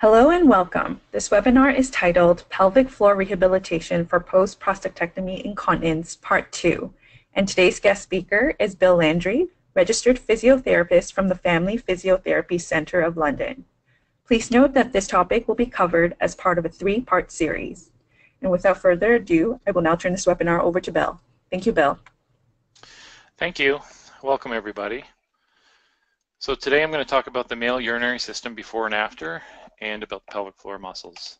Hello and welcome. This webinar is titled Pelvic Floor Rehabilitation for Post-Prostatectomy Incontinence, Part 2. And today's guest speaker is Bill Landry, registered physiotherapist from the Family Physiotherapy Centre of London. Please note that this topic will be covered as part of a three-part series. And without further ado, I will now turn this webinar over to Bill. Thank you, Bill. Thank you. Welcome, everybody. So today I'm going to talk about the male urinary system before and after and about the pelvic floor muscles.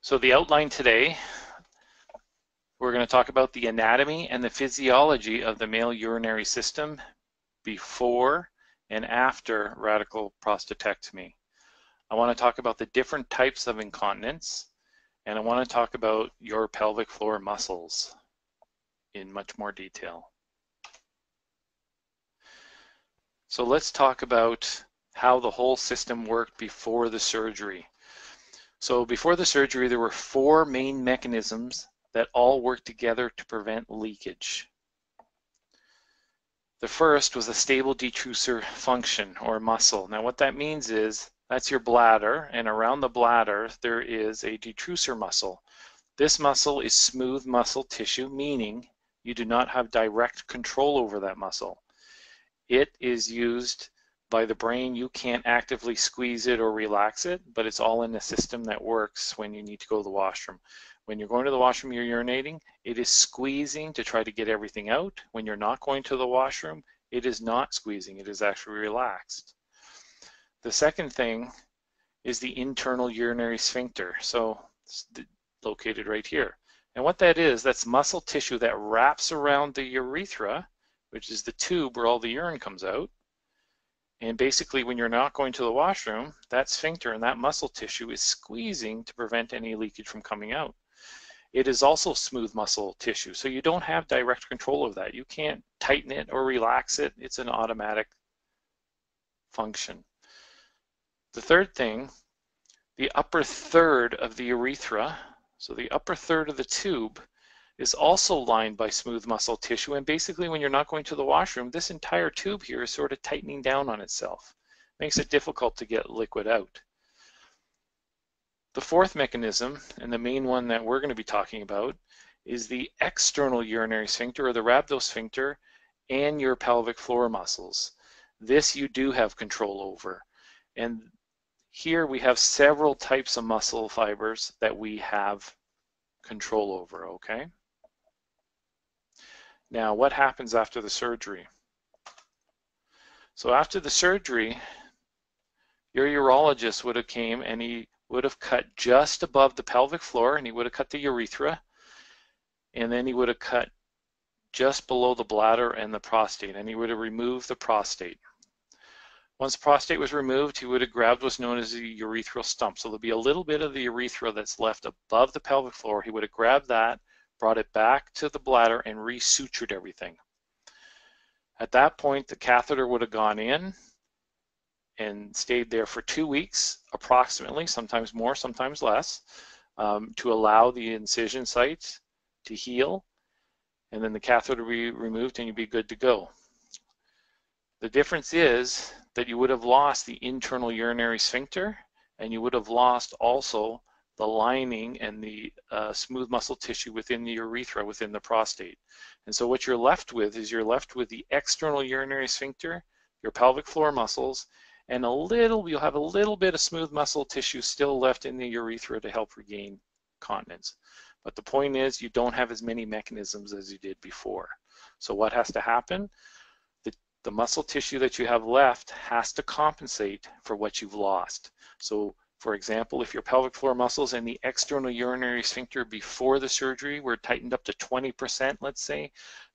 So the outline today, we're going to talk about the anatomy and the physiology of the male urinary system before and after radical prostatectomy. I want to talk about the different types of incontinence, and I want to talk about your pelvic floor muscles in much more detail. So let's talk about how the whole system worked before the surgery. So before the surgery, there were four main mechanisms that all worked together to prevent leakage. The first was a stable detrusor function or muscle. Now what that means is that's your bladder, and around the bladder there is a detrusor muscle. This muscle is smooth muscle tissue, meaning you do not have direct control over that muscle. It is used by the brain. You can't actively squeeze it or relax it, but it's all in a system that works when you need to go to the washroom. When you're going to the washroom, you're urinating, it is squeezing to try to get everything out. When you're not going to the washroom, it is not squeezing, it is actually relaxed. The second thing is the internal urinary sphincter. So located right here. And what that is, that's muscle tissue that wraps around the urethra, which is the tube where all the urine comes out. And basically when you're not going to the washroom, that sphincter and that muscle tissue is squeezing to prevent any leakage from coming out. It is also smooth muscle tissue, so you don't have direct control of that. You can't tighten it or relax it. It's an automatic function. The third thing, the upper third of the urethra, so the upper third of the tube, is also lined by smooth muscle tissue. And basically, when you're not going to the washroom, this entire tube here is sort of tightening down on itself. Makes it difficult to get liquid out. The fourth mechanism, and the main one that we're going to be talking about, is the external urinary sphincter or the rhabdosphincter and your pelvic floor muscles. This you do have control over. And here we have several types of muscle fibers that we have control over, okay? Now, what happens after the surgery? So after the surgery, your urologist would have came and he would have cut just above the pelvic floor and he would have cut the urethra and then he would have cut just below the bladder and the prostate and he would have removed the prostate. Once the prostate was removed, he would have grabbed what's known as the urethral stump. So there'll be a little bit of the urethra that's left above the pelvic floor. He would have grabbed that, brought it back to the bladder, and resutured everything. At that point, the catheter would have gone in and stayed there for two weeks, approximately, sometimes more, sometimes less, um, to allow the incision sites to heal. And then the catheter would be removed and you'd be good to go. The difference is that you would have lost the internal urinary sphincter and you would have lost also the lining and the uh, smooth muscle tissue within the urethra, within the prostate. And so what you're left with is you're left with the external urinary sphincter, your pelvic floor muscles, and a little, you'll have a little bit of smooth muscle tissue still left in the urethra to help regain continence. But the point is you don't have as many mechanisms as you did before. So what has to happen? the muscle tissue that you have left has to compensate for what you've lost. So for example, if your pelvic floor muscles and the external urinary sphincter before the surgery were tightened up to 20%, let's say,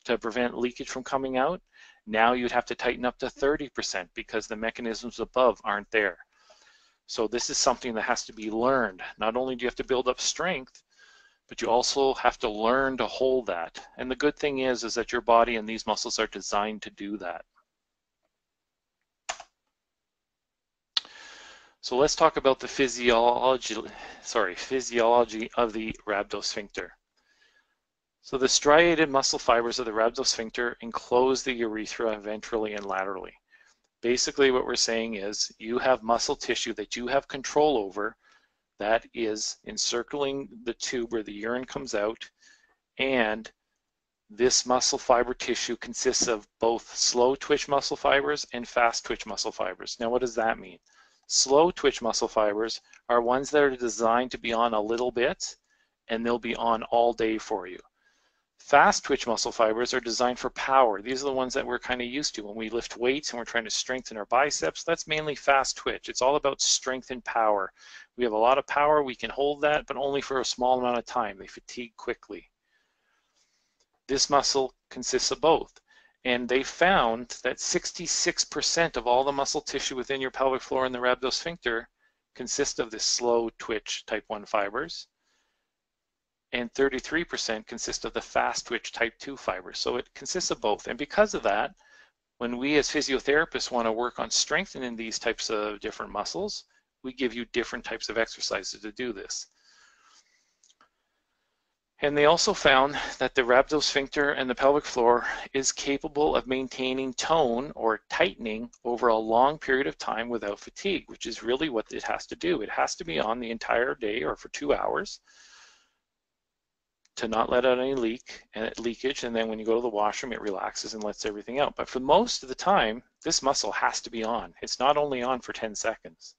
to prevent leakage from coming out, now you'd have to tighten up to 30% because the mechanisms above aren't there. So this is something that has to be learned. Not only do you have to build up strength, but you also have to learn to hold that. And the good thing is, is that your body and these muscles are designed to do that. So let's talk about the physiology, sorry, physiology of the rhabdosphincter. So the striated muscle fibers of the rhabdosphincter enclose the urethra ventrally and laterally. Basically what we're saying is you have muscle tissue that you have control over that is encircling the tube where the urine comes out and this muscle fiber tissue consists of both slow twitch muscle fibers and fast twitch muscle fibers. Now what does that mean? Slow twitch muscle fibers are ones that are designed to be on a little bit and they'll be on all day for you. Fast twitch muscle fibers are designed for power. These are the ones that we're kind of used to when we lift weights and we're trying to strengthen our biceps. That's mainly fast twitch. It's all about strength and power. We have a lot of power, we can hold that, but only for a small amount of time. They fatigue quickly. This muscle consists of both. And they found that 66% of all the muscle tissue within your pelvic floor and the rhabdosphincter consist of this slow twitch type 1 fibers and 33% consist of the fast twitch type 2 fibers. So it consists of both. And because of that, when we as physiotherapists want to work on strengthening these types of different muscles, we give you different types of exercises to do this. And they also found that the rhabdosphincter and the pelvic floor is capable of maintaining tone or tightening over a long period of time without fatigue, which is really what it has to do. It has to be on the entire day or for two hours to not let out any leak and leakage and then when you go to the washroom it relaxes and lets everything out. But for most of the time this muscle has to be on. It's not only on for 10 seconds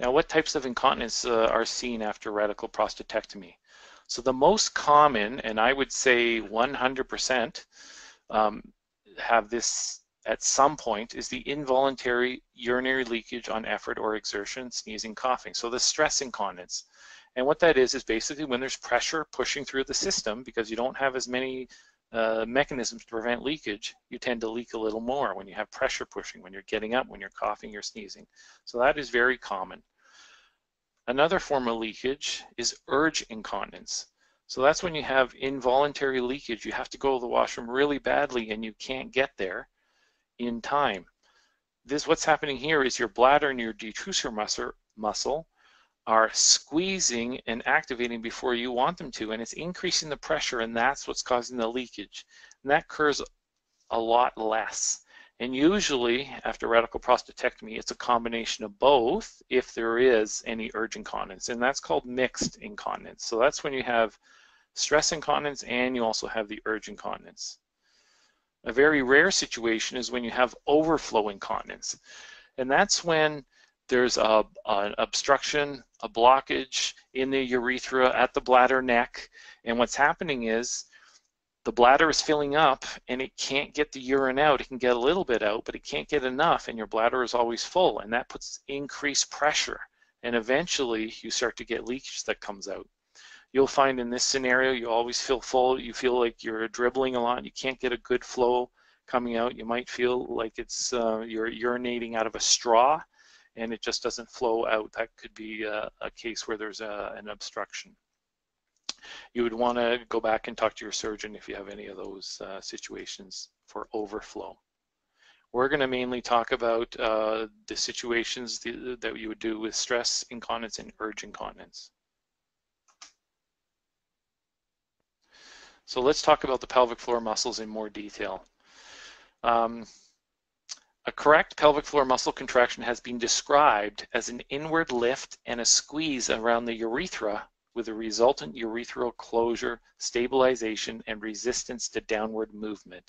now what types of incontinence uh, are seen after radical prostatectomy so the most common and I would say 100% um, have this at some point is the involuntary urinary leakage on effort or exertion, sneezing, coughing. So the stress incontinence. And what that is, is basically when there's pressure pushing through the system because you don't have as many uh, mechanisms to prevent leakage, you tend to leak a little more when you have pressure pushing, when you're getting up, when you're coughing, you're sneezing. So that is very common. Another form of leakage is urge incontinence. So that's when you have involuntary leakage. You have to go to the washroom really badly and you can't get there in time. This what's happening here is your bladder and your detrusor muscle, muscle are squeezing and activating before you want them to, and it's increasing the pressure, and that's what's causing the leakage. And that occurs a lot less. And usually, after radical prostatectomy, it's a combination of both if there is any urge incontinence, and that's called mixed incontinence. So that's when you have stress incontinence and you also have the urge incontinence. A very rare situation is when you have overflow incontinence. And that's when there's a, an obstruction, a blockage in the urethra at the bladder neck. And what's happening is the bladder is filling up and it can't get the urine out. It can get a little bit out, but it can't get enough, and your bladder is always full. And that puts increased pressure. And eventually, you start to get leakage that comes out you'll find in this scenario you always feel full you feel like you're dribbling a lot you can't get a good flow coming out you might feel like it's uh, you're urinating out of a straw and it just doesn't flow out. That could be a, a case where there's a, an obstruction. You would want to go back and talk to your surgeon if you have any of those uh, situations for overflow. We're going to mainly talk about uh, the situations that you would do with stress incontinence and urge incontinence. So let's talk about the pelvic floor muscles in more detail. Um, a correct pelvic floor muscle contraction has been described as an inward lift and a squeeze around the urethra with a resultant urethral closure, stabilization, and resistance to downward movement.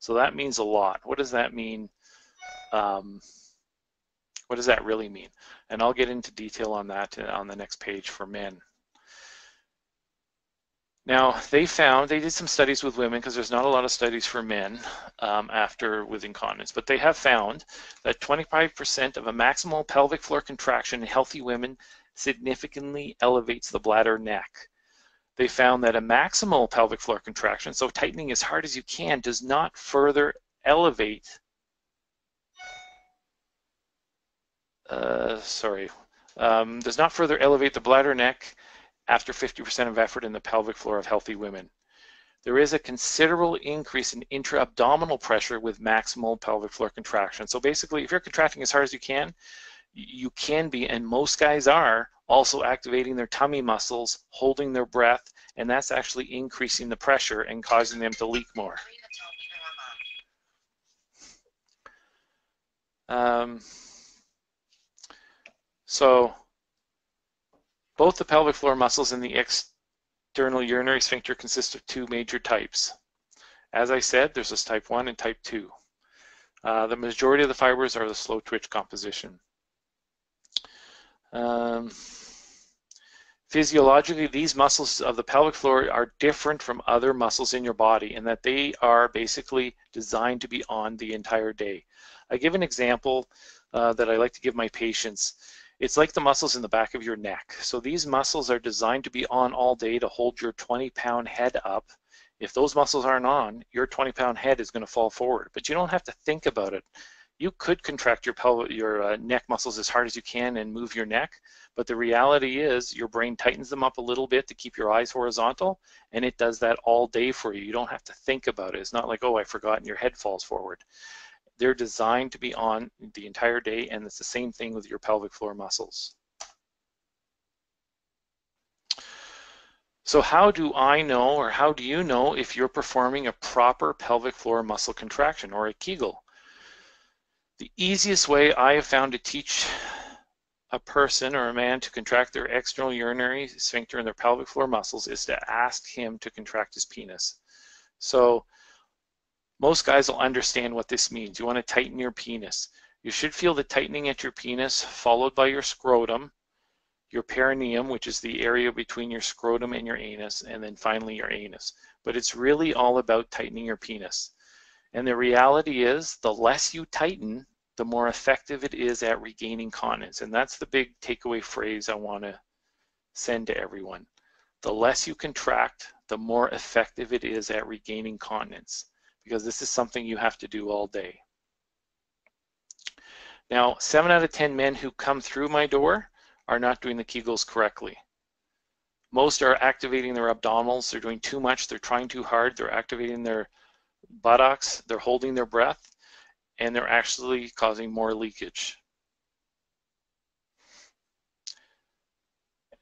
So that means a lot. What does that mean? Um, what does that really mean? And I'll get into detail on that on the next page for men. Now, they found, they did some studies with women because there's not a lot of studies for men um, after with incontinence, but they have found that 25% of a maximal pelvic floor contraction in healthy women significantly elevates the bladder neck. They found that a maximal pelvic floor contraction, so tightening as hard as you can, does not further elevate, uh, sorry, um, does not further elevate the bladder neck after 50% of effort in the pelvic floor of healthy women. There is a considerable increase in intra-abdominal pressure with maximal pelvic floor contraction. So basically, if you're contracting as hard as you can, you can be, and most guys are, also activating their tummy muscles, holding their breath, and that's actually increasing the pressure and causing them to leak more. Um, so both the pelvic floor muscles and the external urinary sphincter consist of two major types. As I said, there's this type 1 and type 2. Uh, the majority of the fibers are the slow twitch composition. Um, physiologically, these muscles of the pelvic floor are different from other muscles in your body in that they are basically designed to be on the entire day. I give an example uh, that I like to give my patients. It's like the muscles in the back of your neck. So these muscles are designed to be on all day to hold your 20 pound head up. If those muscles aren't on, your 20 pound head is going to fall forward. But you don't have to think about it. You could contract your pelvic, your uh, neck muscles as hard as you can and move your neck, but the reality is your brain tightens them up a little bit to keep your eyes horizontal, and it does that all day for you. You don't have to think about it. It's not like, oh, I forgot, and your head falls forward. They're designed to be on the entire day, and it's the same thing with your pelvic floor muscles. So how do I know, or how do you know if you're performing a proper pelvic floor muscle contraction, or a Kegel? The easiest way I have found to teach a person or a man to contract their external urinary sphincter and their pelvic floor muscles is to ask him to contract his penis. So most guys will understand what this means. You want to tighten your penis. You should feel the tightening at your penis followed by your scrotum, your perineum, which is the area between your scrotum and your anus, and then finally your anus. But it's really all about tightening your penis. And the reality is the less you tighten, the more effective it is at regaining continence. And that's the big takeaway phrase I want to send to everyone. The less you contract, the more effective it is at regaining continence because this is something you have to do all day. Now, seven out of 10 men who come through my door are not doing the Kegels correctly. Most are activating their abdominals. They're doing too much. They're trying too hard. They're activating their buttocks. They're holding their breath, and they're actually causing more leakage.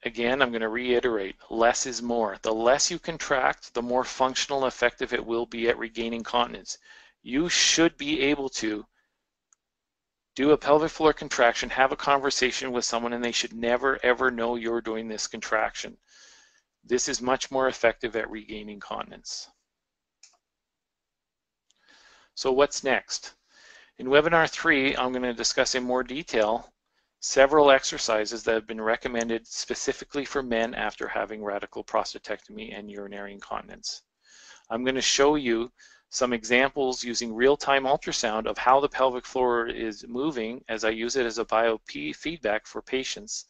Again, I'm going to reiterate, less is more. The less you contract, the more functional and effective it will be at regaining continence. You should be able to do a pelvic floor contraction, have a conversation with someone, and they should never ever know you're doing this contraction. This is much more effective at regaining continence. So what's next? In webinar three, I'm going to discuss in more detail several exercises that have been recommended specifically for men after having radical prostatectomy and urinary incontinence. I'm going to show you some examples using real-time ultrasound of how the pelvic floor is moving as I use it as a biofeedback for patients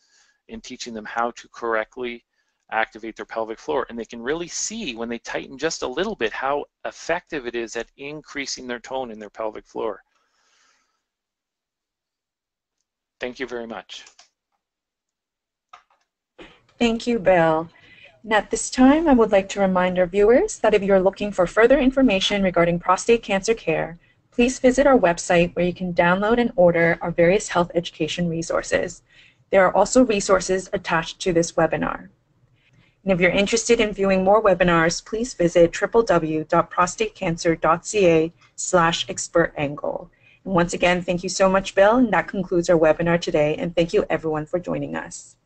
in teaching them how to correctly activate their pelvic floor. And they can really see when they tighten just a little bit how effective it is at increasing their tone in their pelvic floor. Thank you very much. Thank you, Bill. And at this time, I would like to remind our viewers that if you're looking for further information regarding prostate cancer care, please visit our website where you can download and order our various health education resources. There are also resources attached to this webinar. And if you're interested in viewing more webinars, please visit www.prostatecancer.ca slash expertangle. Once again, thank you so much, Bill. And that concludes our webinar today. And thank you everyone for joining us.